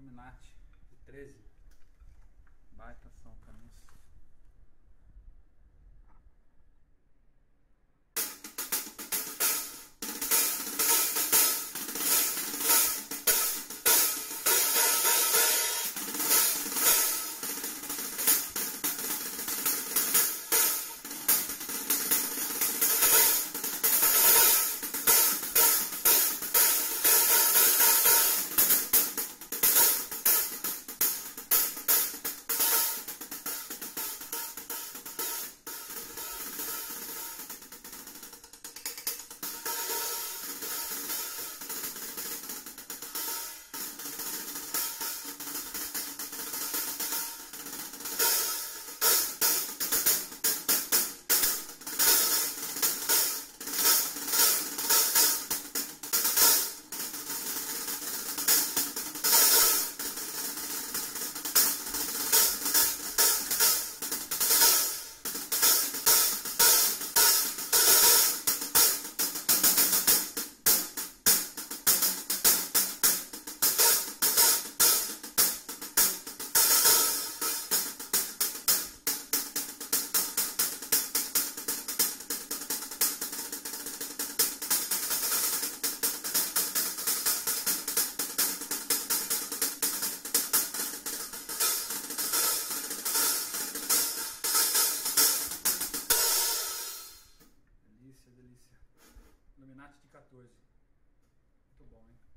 Illuminati, o 13. Baita som, caminho delícia. Illuminati de 14. Muito bom, hein?